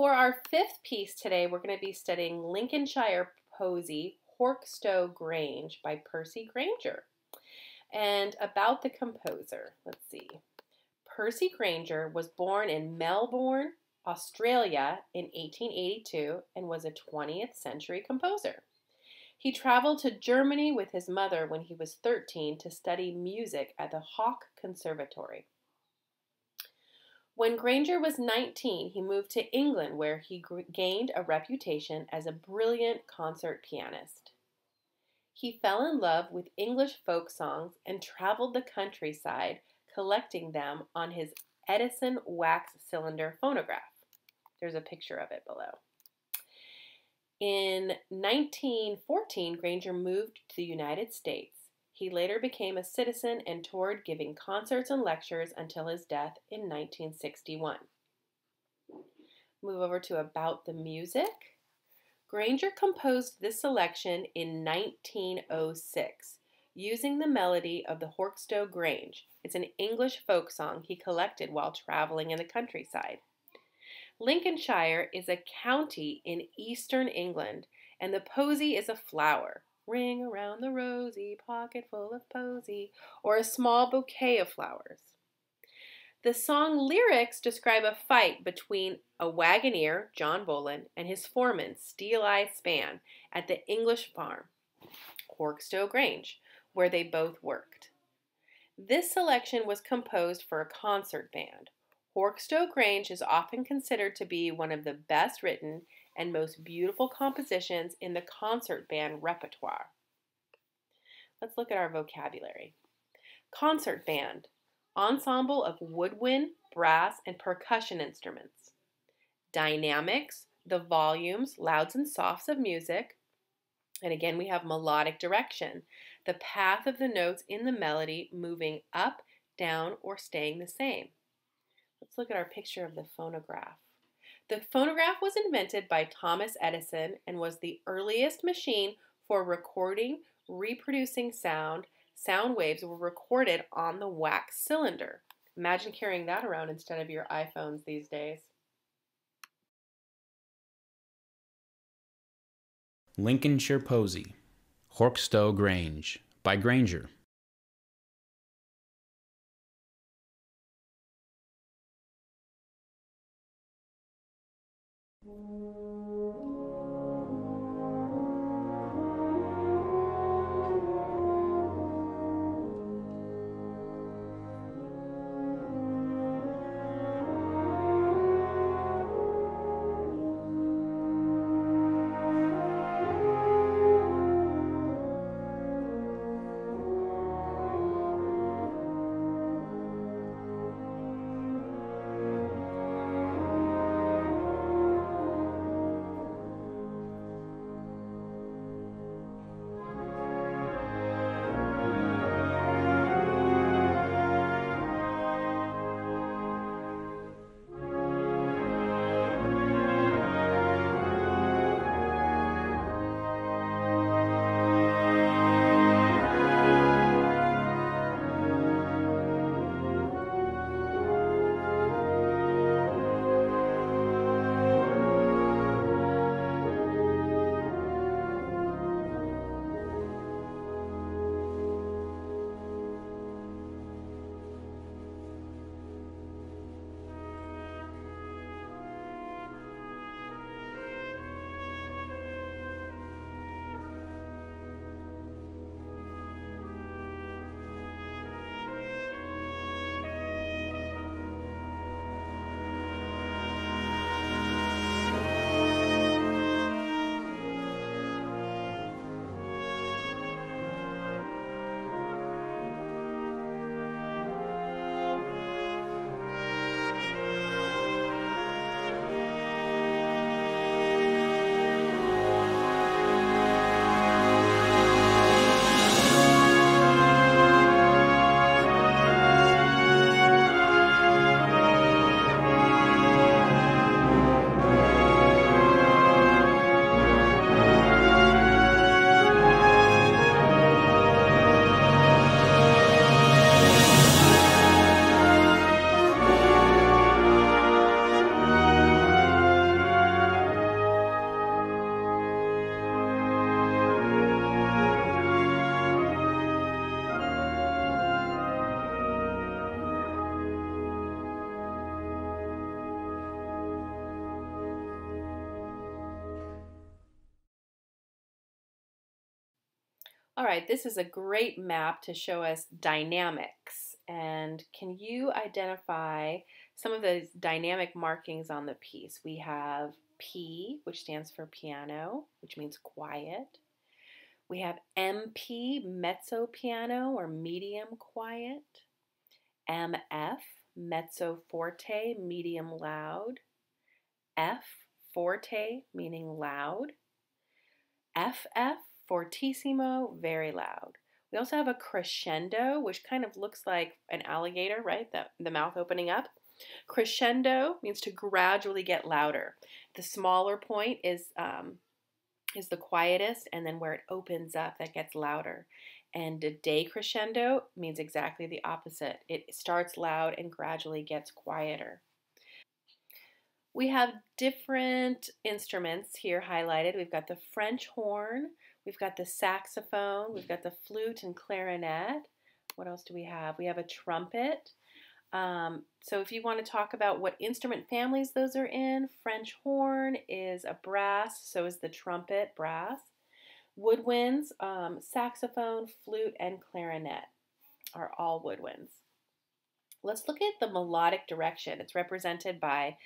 For our fifth piece today, we're going to be studying Lincolnshire Posy Horkstow Grange by Percy Grainger. And about the composer, let's see. Percy Grainger was born in Melbourne, Australia in 1882 and was a 20th century composer. He traveled to Germany with his mother when he was 13 to study music at the Hoch Conservatory. When Grainger was 19, he moved to England where he gained a reputation as a brilliant concert pianist. He fell in love with English folk songs and traveled the countryside collecting them on his Edison wax cylinder phonograph. There's a picture of it below. In 1914, Grainger moved to the United States he later became a citizen and toured giving concerts and lectures until his death in 1961. Move over to About the Music. Grainger composed this selection in 1906 using the melody of the Horkstow Grange. It's an English folk song he collected while traveling in the countryside. Lincolnshire is a county in eastern England, and the posy is a flower. Ring around the rosy pocket full of posy, or a small bouquet of flowers. The song lyrics describe a fight between a wagoner, John Bowlin, and his foreman, Steeleye Span, at the English farm, Horkstow Grange, where they both worked. This selection was composed for a concert band. Horkstow Grange is often considered to be one of the best written and most beautiful compositions in the concert band repertoire. Let's look at our vocabulary. Concert band, ensemble of woodwind, brass, and percussion instruments. Dynamics, the volumes, louds, and softs of music. And again, we have melodic direction, the path of the notes in the melody moving up, down, or staying the same. Let's look at our picture of the phonograph. The phonograph was invented by Thomas Edison and was the earliest machine for recording, reproducing sound. Sound waves were recorded on the wax cylinder. Imagine carrying that around instead of your iPhones these days. Lincolnshire Posy, Horkstow Grange by Grainger. All right, this is a great map to show us dynamics. And can you identify some of the dynamic markings on the piece? We have P, which stands for piano, which means quiet. We have MP, mezzo piano or medium quiet. MF, mezzo forte, medium loud. F, forte, meaning loud. FF, fortissimo, very loud. We also have a crescendo, which kind of looks like an alligator, right? The, the mouth opening up. Crescendo means to gradually get louder. The smaller point is um, is the quietest, and then where it opens up, that gets louder. And a decrescendo means exactly the opposite. It starts loud and gradually gets quieter. We have different instruments here highlighted. We've got the French horn, we've got the saxophone, we've got the flute and clarinet. What else do we have? We have a trumpet. Um, so if you want to talk about what instrument families those are in, French horn is a brass, so is the trumpet, brass. Woodwinds, um, saxophone, flute, and clarinet are all woodwinds. Let's look at the melodic direction. It's represented by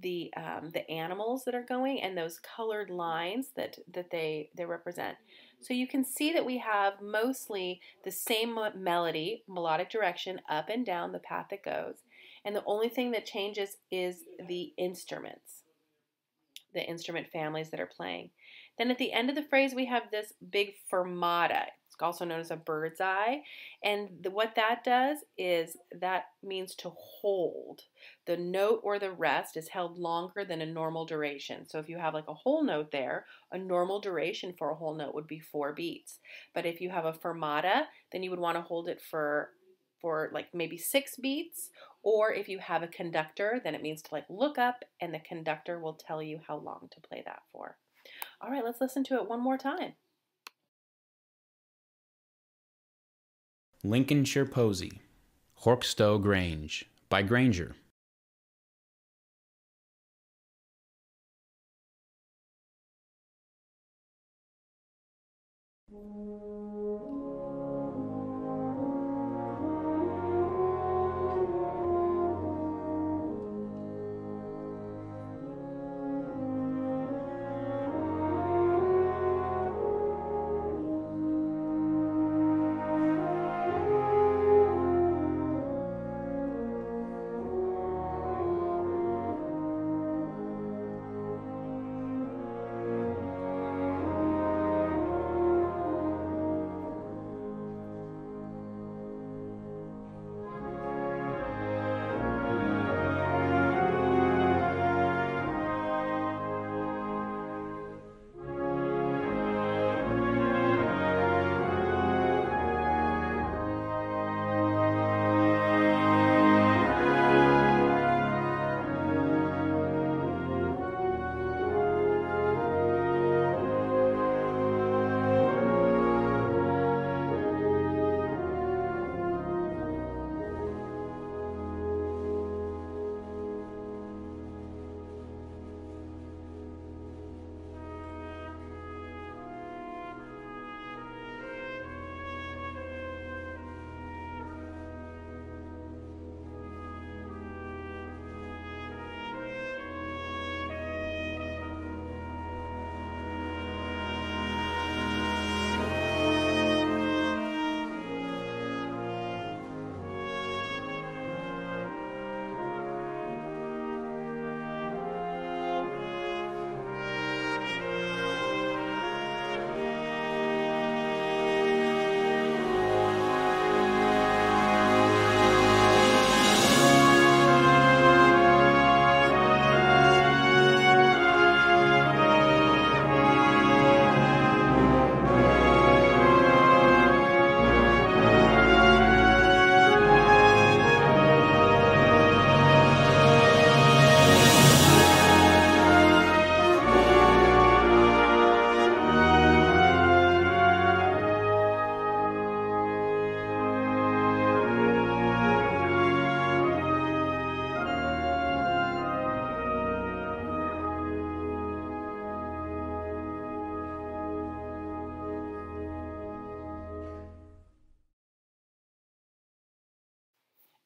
the um, the animals that are going and those colored lines that that they they represent. So you can see that we have mostly the same melody, melodic direction up and down the path it goes, and the only thing that changes is the instruments, the instrument families that are playing. Then at the end of the phrase we have this big fermata. It's also known as a bird's eye. And the, what that does is that means to hold. The note or the rest is held longer than a normal duration. So if you have like a whole note there, a normal duration for a whole note would be four beats. But if you have a fermata, then you would want to hold it for for like maybe six beats or if you have a conductor then it means to like look up and the conductor will tell you how long to play that for all right, let's listen to it one more time. Lincolnshire Posy, Horkstow Grange by Grainger.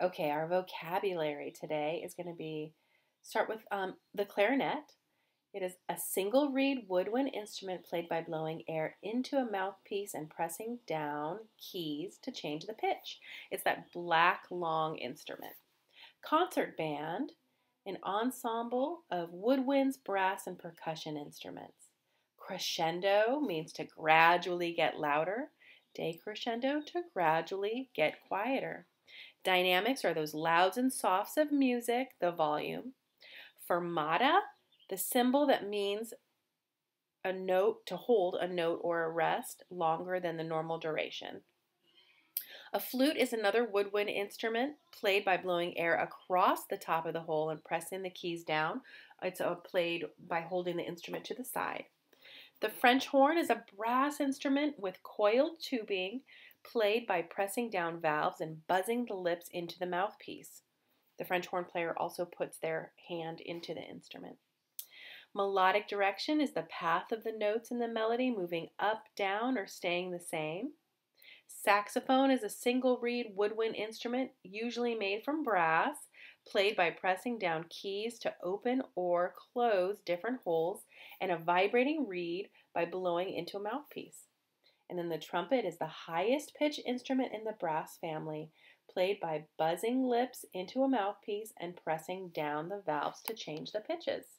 Okay, our vocabulary today is going to be start with um, the clarinet. It is a single reed woodwind instrument played by blowing air into a mouthpiece and pressing down keys to change the pitch. It's that black long instrument. Concert band, an ensemble of woodwinds, brass, and percussion instruments. Crescendo means to gradually get louder. Decrescendo to gradually get quieter. Dynamics are those louds and softs of music, the volume. Fermata, the symbol that means a note to hold a note or a rest longer than the normal duration. A flute is another woodwind instrument played by blowing air across the top of the hole and pressing the keys down. It's uh, played by holding the instrument to the side. The French horn is a brass instrument with coiled tubing played by pressing down valves and buzzing the lips into the mouthpiece. The French horn player also puts their hand into the instrument. Melodic direction is the path of the notes in the melody moving up, down, or staying the same. Saxophone is a single reed woodwind instrument, usually made from brass, played by pressing down keys to open or close different holes, and a vibrating reed by blowing into a mouthpiece. And then the trumpet is the highest pitch instrument in the brass family, played by buzzing lips into a mouthpiece and pressing down the valves to change the pitches.